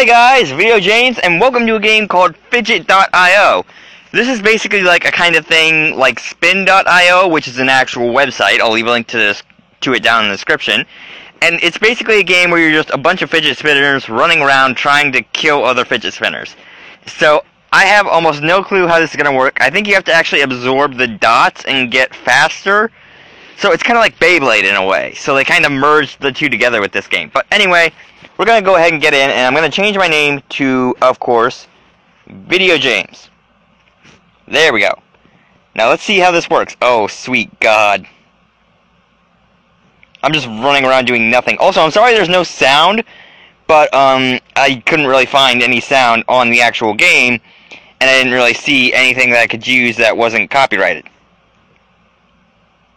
Hey guys, VideoJames, and welcome to a game called Fidget.io. This is basically like a kind of thing like Spin.io, which is an actual website. I'll leave a link to this to it down in the description. And it's basically a game where you're just a bunch of fidget spinners running around trying to kill other fidget spinners. So I have almost no clue how this is going to work. I think you have to actually absorb the dots and get faster. So it's kind of like Beyblade in a way. So they kind of merged the two together with this game. But anyway, we're going to go ahead and get in, and I'm going to change my name to, of course, VideoJames. There we go. Now let's see how this works. Oh, sweet God. I'm just running around doing nothing. Also, I'm sorry there's no sound, but um, I couldn't really find any sound on the actual game, and I didn't really see anything that I could use that wasn't copyrighted.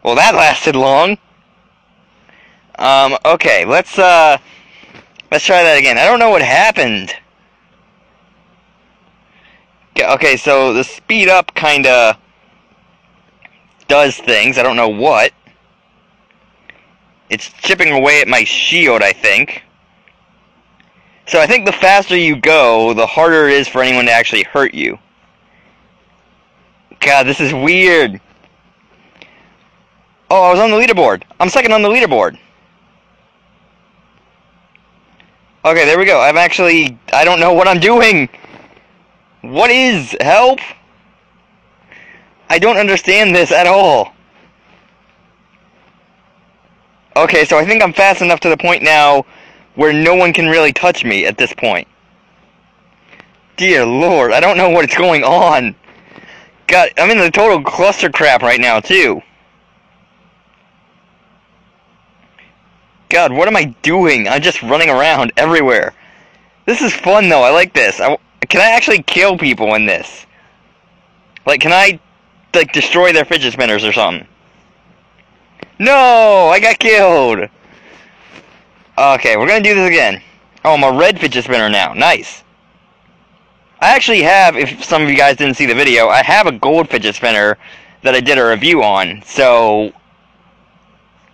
Well, that lasted long. Um, okay, let's, uh, let's try that again. I don't know what happened. Okay, so the speed up kinda does things. I don't know what. It's chipping away at my shield, I think. So I think the faster you go, the harder it is for anyone to actually hurt you. God, this is weird. Oh, I was on the leaderboard. I'm second on the leaderboard. Okay, there we go. I'm actually... I don't know what I'm doing. What is... Help? I don't understand this at all. Okay, so I think I'm fast enough to the point now where no one can really touch me at this point. Dear lord, I don't know what's going on. God, I'm in the total cluster crap right now, too. God, what am I doing? I'm just running around everywhere. This is fun, though. I like this. I, can I actually kill people in this? Like, can I, like, destroy their fidget spinners or something? No! I got killed! Okay, we're gonna do this again. Oh, I'm a red fidget spinner now. Nice. I actually have, if some of you guys didn't see the video, I have a gold fidget spinner that I did a review on, so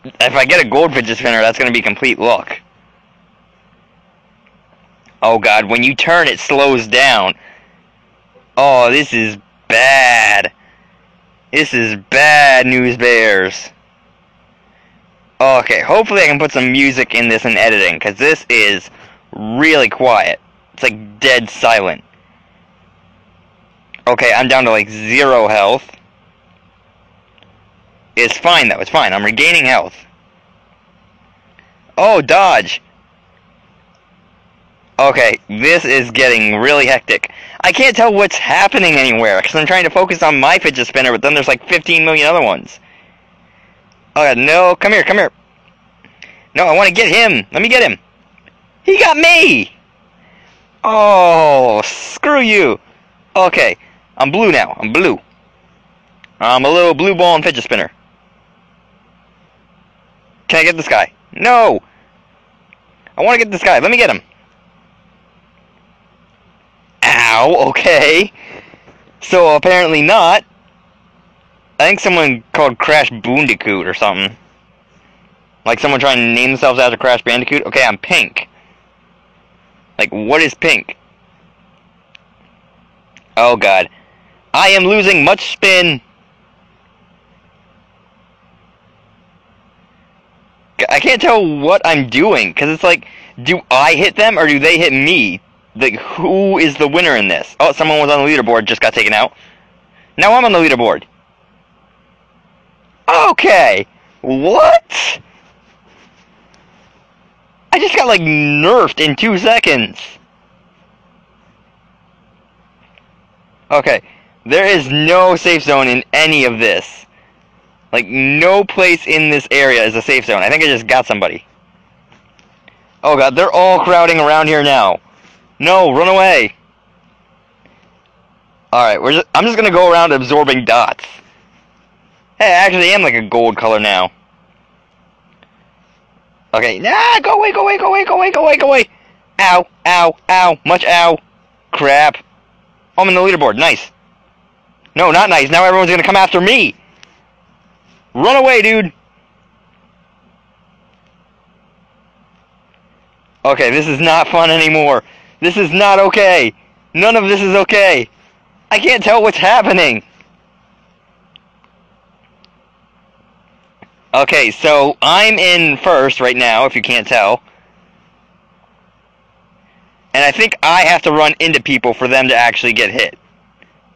if I get a gold fidget spinner, that's going to be complete luck. Oh god, when you turn it slows down. Oh, this is bad. This is bad news bears. Okay, hopefully I can put some music in this in editing, because this is really quiet. It's like dead silent. Okay, I'm down to like zero health. It's fine though, it's fine. I'm regaining health. Oh, dodge! Okay, this is getting really hectic. I can't tell what's happening anywhere, because I'm trying to focus on my fidget spinner, but then there's like 15 million other ones. Oh no, come here, come here. No, I want to get him. Let me get him. He got me! Oh, screw you. Okay, I'm blue now. I'm blue. I'm a little blue ball and fidget spinner. Can I get this guy? No! I want to get this guy. Let me get him. Ow, okay. So apparently not. I think someone called Crash Bandicoot or something. Like someone trying to name themselves after Crash Bandicoot. Okay, I'm pink. Like, what is pink? Oh god. I am losing much spin. I can't tell what I'm doing, because it's like, do I hit them, or do they hit me? Like, who is the winner in this? Oh, someone was on the leaderboard, just got taken out. Now I'm on the leaderboard. Okay. What? I just got, like, nerfed in two seconds. Okay. There is no safe zone in any of this. Like, no place in this area is a safe zone. I think I just got somebody. Oh god, they're all crowding around here now. No, run away. Alright, we're just I'm just gonna go around absorbing dots. Hey, I actually am like a gold color now. Okay, nah, go away, go away, go away, go away, go away, go away. Ow, ow, ow, much ow. Crap. Oh, I'm in the leaderboard, nice. No, not nice, now everyone's gonna come after me. Run away, dude! Okay, this is not fun anymore. This is not okay. None of this is okay. I can't tell what's happening. Okay, so I'm in first right now, if you can't tell. And I think I have to run into people for them to actually get hit.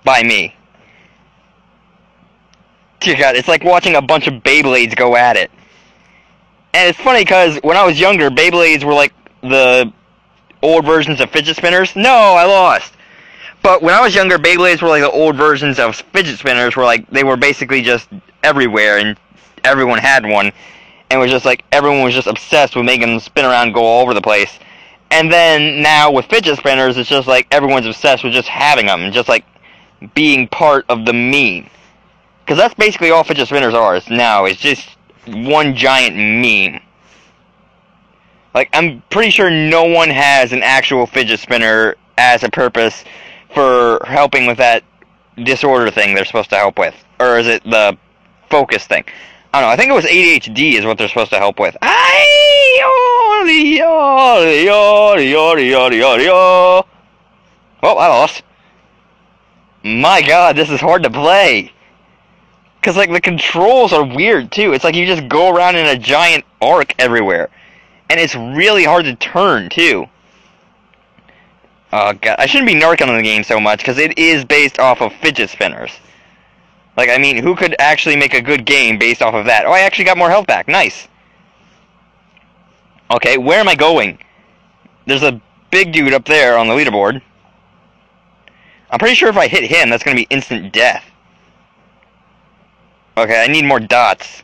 By me. Dear God, it's like watching a bunch of Beyblades go at it. And it's funny because when I was younger, Beyblades were like the old versions of fidget spinners. No, I lost. But when I was younger, Beyblades were like the old versions of fidget spinners, where like they were basically just everywhere, and everyone had one, and it was just like everyone was just obsessed with making them spin around, and go all over the place. And then now with fidget spinners, it's just like everyone's obsessed with just having them, and just like being part of the meme. Because that's basically all fidget spinners are now. It's just one giant meme. Like, I'm pretty sure no one has an actual fidget spinner as a purpose for helping with that disorder thing they're supposed to help with. Or is it the focus thing? I don't know. I think it was ADHD is what they're supposed to help with. Oh, I lost. My god, this is hard to play. Because, like, the controls are weird, too. It's like you just go around in a giant arc everywhere. And it's really hard to turn, too. Oh, God. I shouldn't be narking on the game so much, because it is based off of fidget spinners. Like, I mean, who could actually make a good game based off of that? Oh, I actually got more health back. Nice. Okay, where am I going? There's a big dude up there on the leaderboard. I'm pretty sure if I hit him, that's going to be instant death. Okay, I need more dots.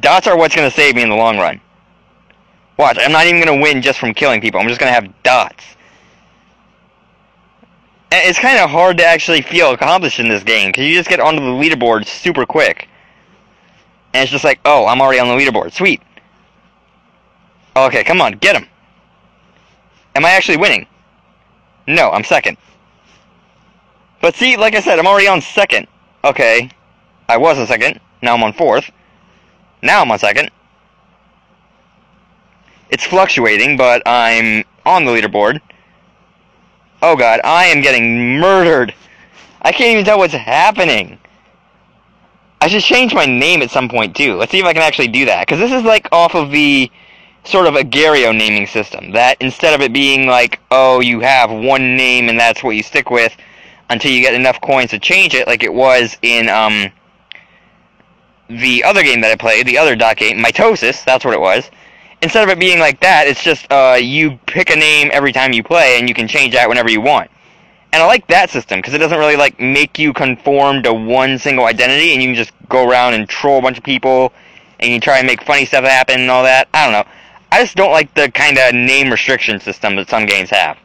Dots are what's going to save me in the long run. Watch, I'm not even going to win just from killing people. I'm just going to have dots. And it's kind of hard to actually feel accomplished in this game, because you just get onto the leaderboard super quick. And it's just like, oh, I'm already on the leaderboard. Sweet. Okay, come on, get him. Am I actually winning? No, I'm second. But see, like I said, I'm already on second. Okay. I was on second. Now I'm on fourth. Now I'm on second. It's fluctuating, but I'm on the leaderboard. Oh god, I am getting murdered. I can't even tell what's happening. I should change my name at some point too. Let's see if I can actually do that. Because this is like off of the sort of Agar.io naming system. That instead of it being like, oh, you have one name and that's what you stick with until you get enough coins to change it, like it was in um, the other game that I played, the other dot game, Mitosis, that's what it was. Instead of it being like that, it's just uh, you pick a name every time you play and you can change that whenever you want. And I like that system because it doesn't really like make you conform to one single identity and you can just go around and troll a bunch of people and you try and make funny stuff happen and all that. I don't know. I just don't like the kind of name restriction system that some games have.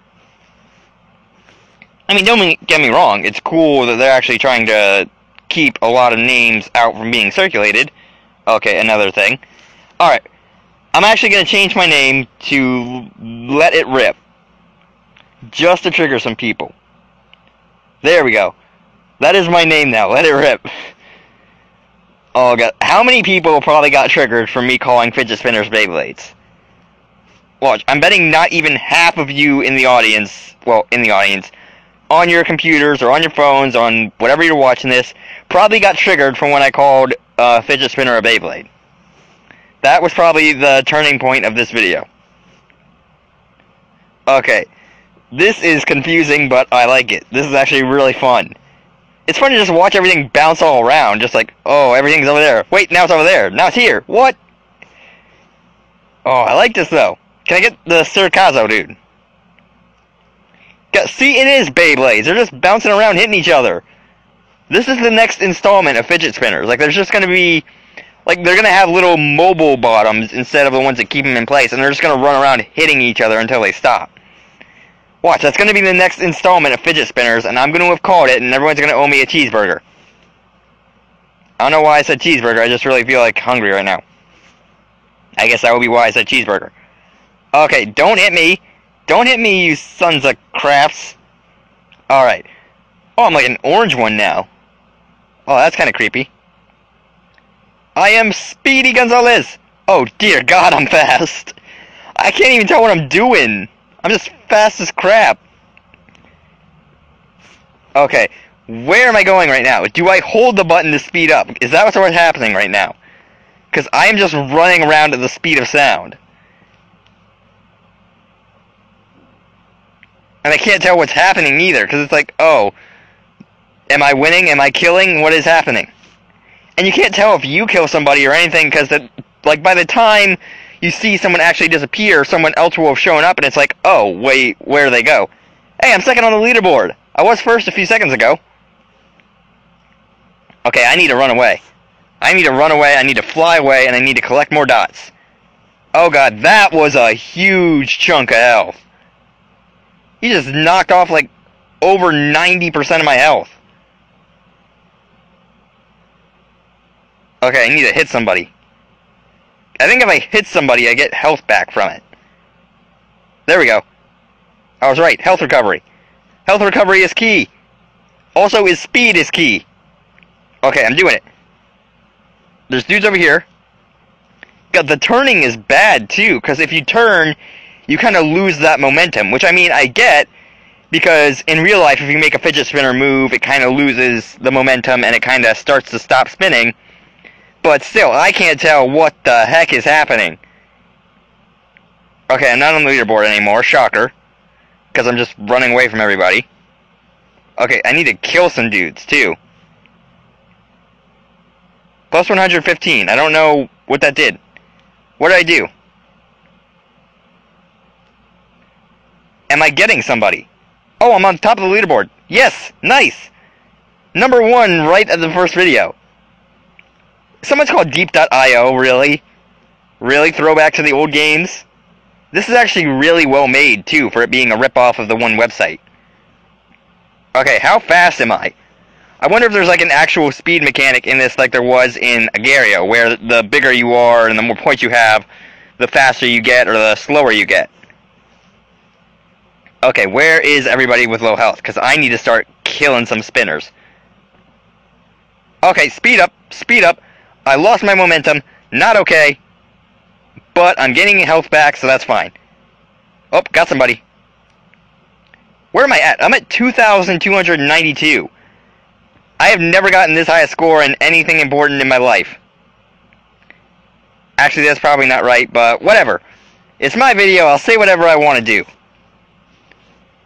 I mean, don't get me wrong, it's cool that they're actually trying to keep a lot of names out from being circulated. Okay, another thing. Alright, I'm actually going to change my name to Let It Rip. Just to trigger some people. There we go. That is my name now, Let It Rip. Oh god, how many people probably got triggered from me calling fidget spinners Beyblades? Watch, I'm betting not even half of you in the audience, well, in the audience, on your computers or on your phones, on whatever you're watching this, probably got triggered from when I called uh, fidget spinner a Beyblade. That was probably the turning point of this video. Okay, this is confusing, but I like it. This is actually really fun. It's fun to just watch everything bounce all around, just like, oh, everything's over there. Wait, now it's over there. Now it's here. What? Oh, I like this, though. Can I get the Circazo, dude? See, it is Beyblades. They're just bouncing around, hitting each other. This is the next installment of fidget spinners. Like, there's just going to be... Like, they're going to have little mobile bottoms instead of the ones that keep them in place, and they're just going to run around hitting each other until they stop. Watch, that's going to be the next installment of fidget spinners, and I'm going to have called it, and everyone's going to owe me a cheeseburger. I don't know why I said cheeseburger, I just really feel like hungry right now. I guess that would be why I said cheeseburger. Okay, don't hit me. Don't hit me, you sons of craps. Alright. Oh, I'm like an orange one now. Oh, that's kind of creepy. I am Speedy Gonzalez. Oh, dear God, I'm fast. I can't even tell what I'm doing. I'm just fast as crap. Okay, where am I going right now? Do I hold the button to speed up? Is that what's happening right now? Because I am just running around at the speed of sound. And I can't tell what's happening either, because it's like, oh, am I winning? Am I killing? What is happening? And you can't tell if you kill somebody or anything, because, that, like, by the time you see someone actually disappear, someone else will have shown up, and it's like, oh, wait, where do they go? Hey, I'm second on the leaderboard. I was first a few seconds ago. Okay, I need to run away. I need to run away, I need to fly away, and I need to collect more dots. Oh god, that was a huge chunk of health. He just knocked off like over 90% of my health. Okay, I need to hit somebody. I think if I hit somebody, I get health back from it. There we go. I was right. Health recovery. Health recovery is key. Also, is speed is key. Okay, I'm doing it. There's dudes over here. God, the turning is bad, too, because if you turn, you kind of lose that momentum, which, I mean, I get, because in real life, if you make a fidget spinner move, it kind of loses the momentum and it kind of starts to stop spinning. But still, I can't tell what the heck is happening. Okay, I'm not on the leaderboard anymore, shocker because I'm just running away from everybody. Okay, I need to kill some dudes, too. Plus 115. I don't know what that did. What did I do? Am I getting somebody? Oh, I'm on top of the leaderboard. Yes! Nice! Number one right at the first video. Someone's called Diep.io, really? Really? Throwback to the old games? This is actually really well made, too, for it being a ripoff of the one website. Okay, how fast am I? I wonder if there's like an actual speed mechanic in this like there was in Agar.io, where the bigger you are and the more points you have, the faster you get or the slower you get. Okay, where is everybody with low health? Because I need to start killing some spinners. Okay, speed up, speed up. I lost my momentum. Not okay. But I'm getting health back, so that's fine. Oh, got somebody. Where am I at? I'm at 2,292. I have never gotten this high a score in anything important in my life. Actually, that's probably not right, but whatever. It's my video, I'll say whatever I want to do.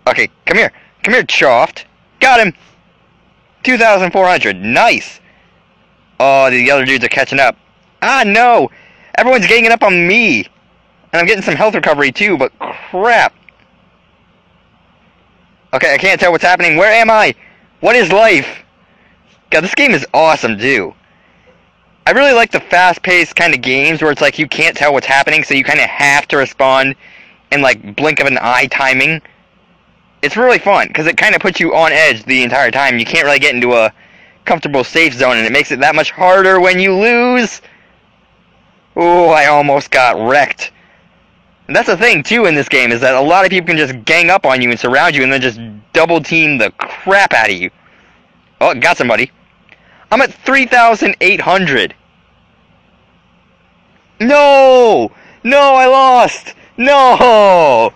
Okay, come here. Come here, Choft. Got him! 2,400. Nice! Oh, the other dudes are catching up. Ah, no! Everyone's ganging up on me. And I'm getting some health recovery too, but crap. Okay, I can't tell what's happening. Where am I? What is life? God, this game is awesome too. I really like the fast-paced kind of games where it's like you can't tell what's happening, so you kind of have to respond in like blink of an eye timing. It's really fun because it kind of puts you on edge the entire time. You can't really get into a comfortable safe zone, and it makes it that much harder when you lose. Oh, I almost got wrecked. And that's the thing, too, in this game, is that a lot of people can just gang up on you and surround you and then just double team the crap out of you. Oh, got somebody. I'm at 3,800. No! No, I lost! No!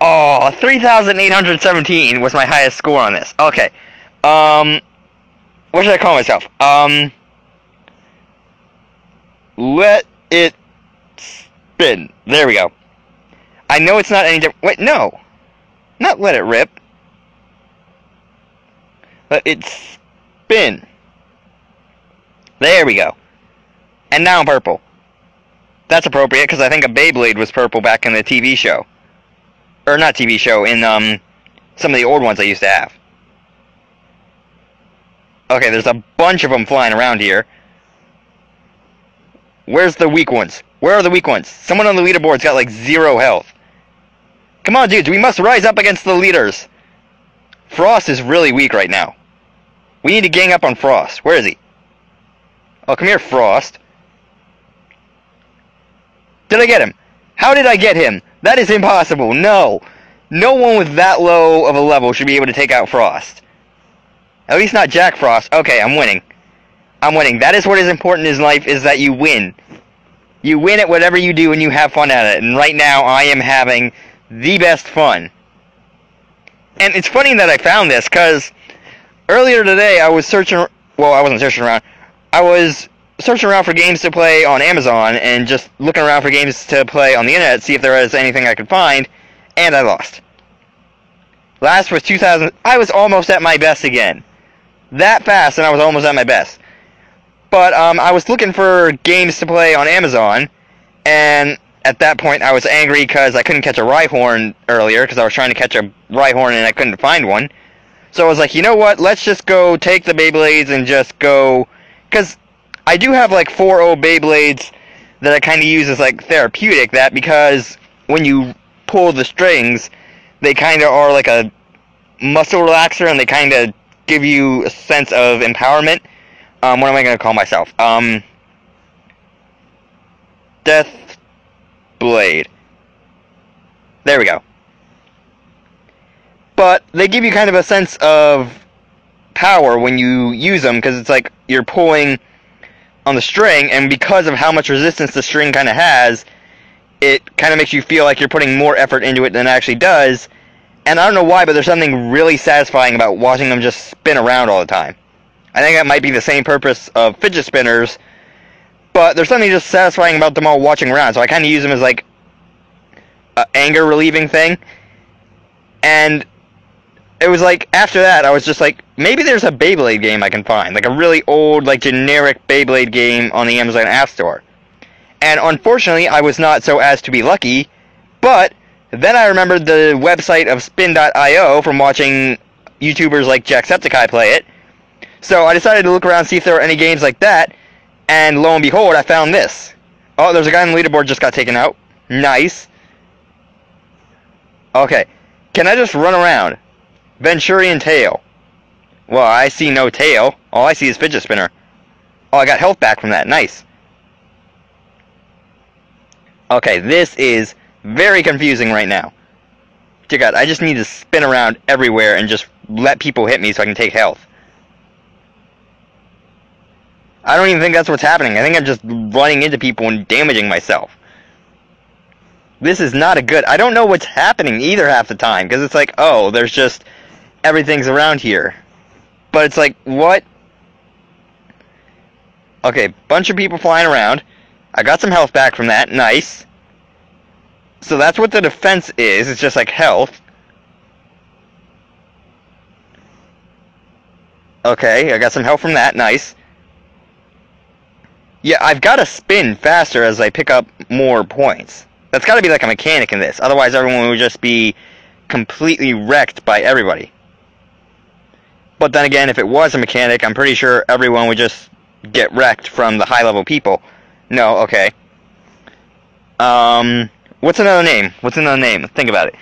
Oh, 3,817 was my highest score on this. Okay. Um, what should I call myself? Um, let it spin. There we go. I know it's not any different. Wait, no. Not let it rip. Let it spin. There we go. And now I'm purple. That's appropriate because I think a Beyblade was purple back in the TV show. Or not TV show, in um some of the old ones I used to have. Okay, there's a bunch of them flying around here. Where's the weak ones? Where are the weak ones? Someone on the leaderboard's got like zero health. Come on, dudes, we must rise up against the leaders. Frost is really weak right now. We need to gang up on Frost. Where is he? Oh, come here, Frost. Did I get him? How did I get him? That is impossible. No. No one with that low of a level should be able to take out Frost. At least not Jack Frost. Okay, I'm winning. I'm winning. That is what is important in life, is that you win. You win at whatever you do and you have fun at it. And right now, I am having the best fun. And it's funny that I found this because earlier today I was searching. Well, I wasn't searching around. I was searching around for games to play on Amazon and just looking around for games to play on the internet, see if there was anything I could find, and I lost. Last was 2000. I was almost at my best again. That fast, and I was almost at my best. But um, I was looking for games to play on Amazon, and at that point I was angry because I couldn't catch a Rhyhorn earlier because I was trying to catch a Rhyhorn and I couldn't find one. So I was like, you know what? Let's just go take the Beyblades and just go, because I do have like four old Beyblades that I kind of use as like therapeutic. That because when you pull the strings, they kind of are like a muscle relaxer and they kind of give you a sense of empowerment. Um, what am I going to call myself? Um, Death Blade. There we go. But they give you kind of a sense of power when you use them because it's like you're pulling on the string, and because of how much resistance the string kind of has, it kind of makes you feel like you're putting more effort into it than it actually does. And I don't know why, but there's something really satisfying about watching them just spin around all the time. I think that might be the same purpose of fidget spinners, but there's something just satisfying about them all watching around. So I kind of use them as like a anger relieving thing. And it was like after that, I was just like, maybe there's a Beyblade game I can find, like a really old, like generic Beyblade game on the Amazon App Store. And unfortunately, I was not so as to be lucky. But then I remembered the website of Spin.io from watching YouTubers like Jacksepticeye play it. So I decided to look around see if there were any games like that. And lo and behold, I found this. Oh, there's a guy on the leaderboard just got taken out. Nice. Okay. Can I just run around? Venturian tail. Well, I see no tail. All I see is fidget spinner. Oh, I got health back from that. Nice. Okay, this is very confusing right now. Dear God, I just need to spin around everywhere and just let people hit me so I can take health. I don't even think that's what's happening. I think I'm just running into people and damaging myself. This is not a good... I don't know what's happening either half the time, because it's like, oh, there's just... Everything's around here. But it's like, what? Okay, bunch of people flying around. I got some health back from that. Nice. So that's what the defense is. It's just like health. Okay, I got some health from that. Nice. Yeah, I've got to spin faster as I pick up more points. That's got to be like a mechanic in this. Otherwise, everyone would just be completely wrecked by everybody. But then again, if it was a mechanic, I'm pretty sure everyone would just get wrecked from the high level people. No, okay. Um, what's another name? What's another name? Think about it.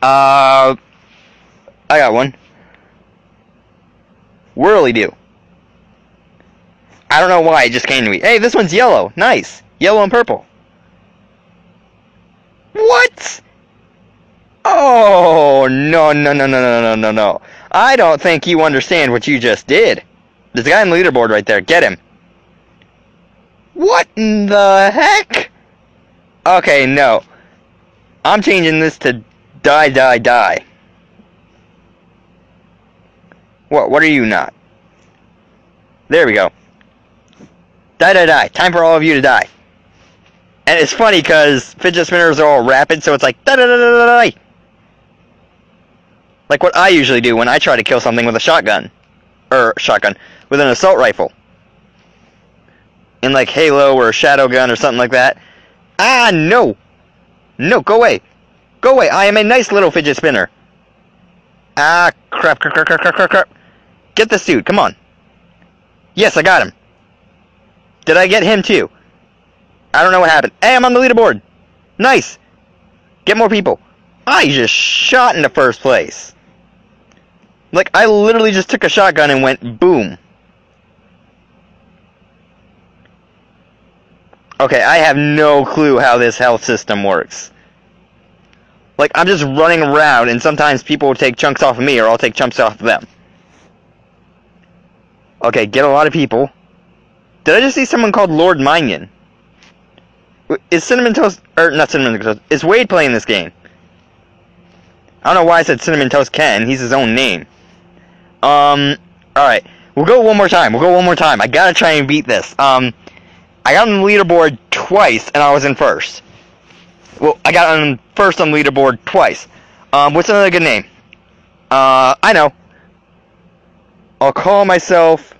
Uh, I got one. Whirly do. I don't know why it just came to me. Hey, this one's yellow. Nice. Yellow and purple. What? Oh, no, no, no, no, no, no, no, no. I don't think you understand what you just did. There's a guy on the leaderboard right there. Get him. What in the heck? Okay, no. I'm changing this to die, die, die. What, what are you not? There we go. Die, die, die. Time for all of you to die. And it's funny because fidget spinners are all rapid, so it's like da da da da da da. Like what I usually do when I try to kill something with a shotgun. Or shotgun. With an assault rifle. In like Halo or Shadowgun or something like that. Ah, no! No, go away! Go away! I am a nice little fidget spinner! Ah, crap, crap, crap, crap, crap, crap, crap. Get this dude, come on. Yes, I got him. Did I get him too? I don't know what happened. Hey, I'm on the leaderboard! Nice! Get more people. I just shot in the first place. Like, I literally just took a shotgun and went boom. Okay, I have no clue how this health system works. Like, I'm just running around, and sometimes people will take chunks off of me, or I'll take chunks off of them. Okay, get a lot of people. Did I just see someone called Lord Minion? Is Cinnamon Toast, or not Cinnamon Toast, is Wade playing this game? I don't know why I said Cinnamon Toast Ken. He's his own name. Um, alright. We'll go one more time. We'll go one more time. I gotta try and beat this. Um, I got on the leaderboard twice, and I was in first. Well, I got on first on the leaderboard twice. Um, what's another good name? Uh, I know. I'll call myself...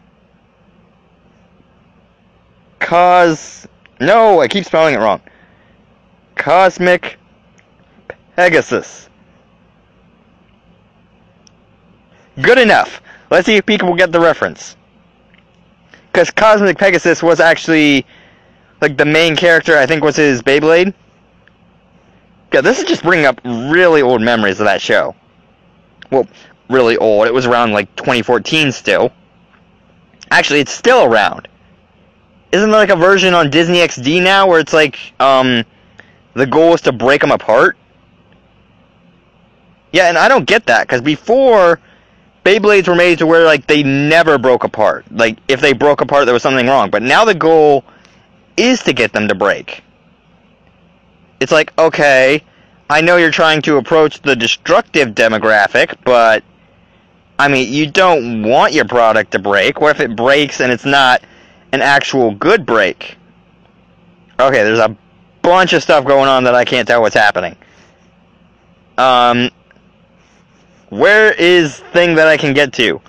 Cos... No, I keep spelling it wrong. Cosmic Pegasus. Good enough. Let's see if people will get the reference. Because Cosmic Pegasus was actually, like, the main character, I think was his Beyblade. Yeah, this is just bringing up really old memories of that show. Well, really old. It was around, like, 2014 still. Actually, it's still around. Isn't there, like, a version on Disney XD now where it's, like, um, the goal is to break them apart? Yeah, and I don't get that, because before Beyblades were made to where like they never broke apart. Like if they broke apart, there was something wrong. But now the goal is to get them to break. It's like okay, I know you're trying to approach the destructive demographic, but I mean you don't want your product to break. What if it breaks and it's not an actual good break? Okay, there's a bunch of stuff going on that I can't tell what's happening. Um, where is thing that I can get to?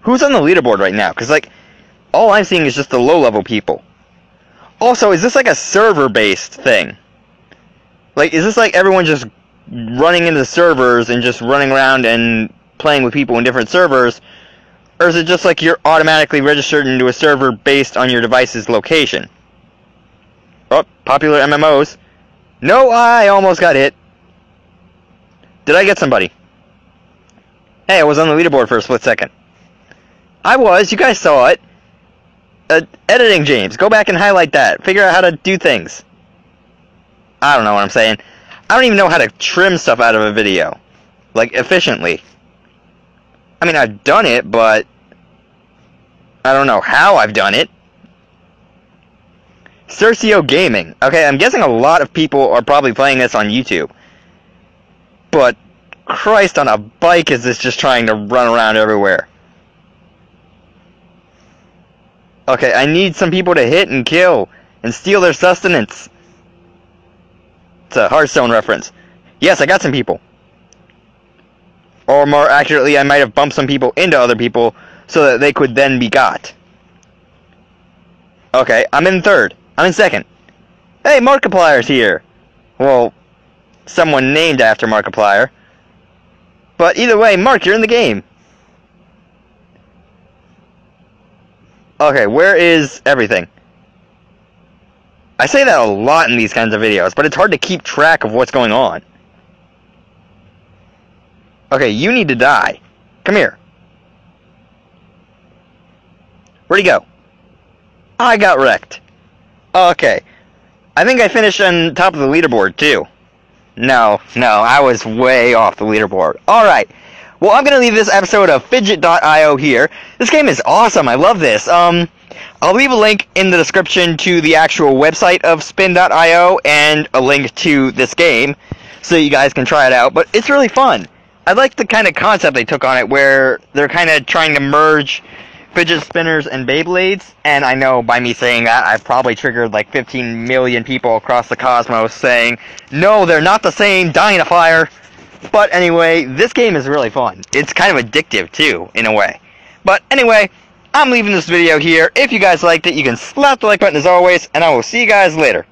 Who's on the leaderboard right now? Because, like, all I'm seeing is just the low-level people. Also, is this like a server-based thing? Like, is this like everyone just running into servers and just running around and playing with people in different servers? Or is it just like you're automatically registered into a server based on your device's location? Oh, popular MMOs. No, I almost got hit. Did I get somebody? Hey, I was on the leaderboard for a split second. I was. You guys saw it. Uh, editing, James. Go back and highlight that. Figure out how to do things. I don't know what I'm saying. I don't even know how to trim stuff out of a video. Like, efficiently. I mean, I've done it, but... I don't know how I've done it. Cercio Gaming. Okay, I'm guessing a lot of people are probably playing this on YouTube. But Christ on a bike is this just trying to run around everywhere. Okay, I need some people to hit and kill and steal their sustenance. It's a Hearthstone reference. Yes, I got some people. Or more accurately, I might have bumped some people into other people so that they could then be got. Okay, I'm in third. I'm in second. Hey, Markiplier's here. Well, someone named after Markiplier. But either way, Mark, you're in the game. Okay, where is everything? I say that a lot in these kinds of videos, but it's hard to keep track of what's going on. Okay, you need to die. Come here. Where'd he go? I got wrecked. Okay. I think I finished on top of the leaderboard, too. No, no, I was way off the leaderboard. Alright. Well, I'm gonna leave this episode of Fidget.io here. This game is awesome. I love this. Um, I'll leave a link in the description to the actual website of Spin.io and a link to this game so you guys can try it out. But it's really fun. I like the kind of concept they took on it where they're kind of trying to merge fidget spinners and Beyblades, and I know by me saying that, I've probably triggered like 15 million people across the cosmos saying, no, they're not the same, dying a fire. But anyway, this game is really fun. It's kind of addictive too, in a way. But anyway, I'm leaving this video here. If you guys liked it, you can slap the like button as always, and I will see you guys later.